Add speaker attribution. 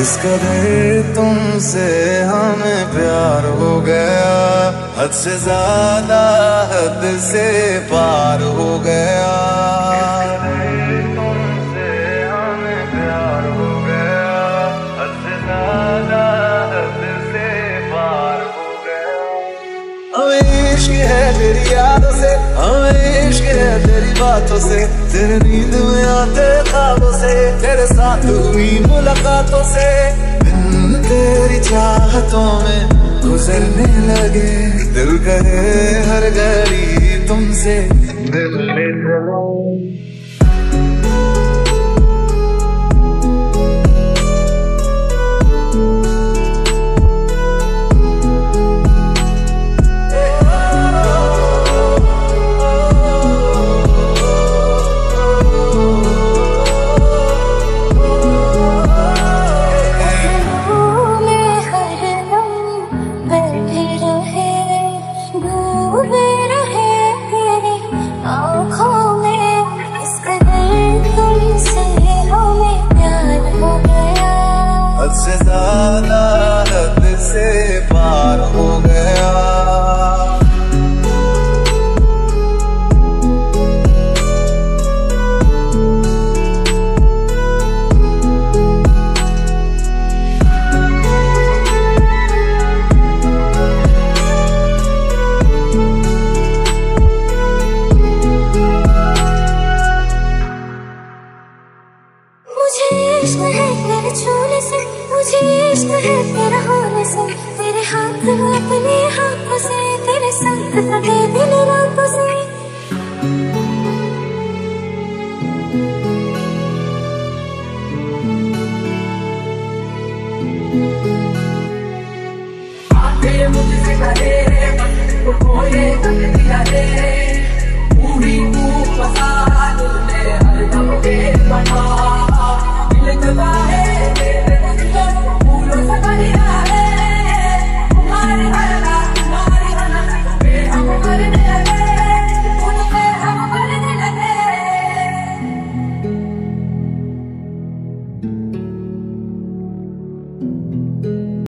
Speaker 1: اس قدر تم سے ہمیں پیار ہو گیا، حد سے زیادہ حد سے پار ہو گیا۔ تم سے ہمیں پیار ہو گیا حد سے زیادہ حد سے پار ہو گیا ہمیں عشق ہے تیری یادوں سے ہمیں عشق ہے تیری باتوں سے، تیرے نیند میں آتے خوابوں سے، تیرے ساتھ ہوئی ملاقاتوں سے۔ دن تیری چاہتوں میں گزرنے لگے۔ دل کرے ہر گھڑی تم سے۔ ملنے چلو
Speaker 2: چھونے سے، مجھے عشق ہے تیرا ہونے سے۔ تیرے ہاتھ میں اپنے ہاتھوں سے، تیرے ساتھ سدے دن راتوں سے۔
Speaker 3: مجھ سے کہے تو کوئی دیا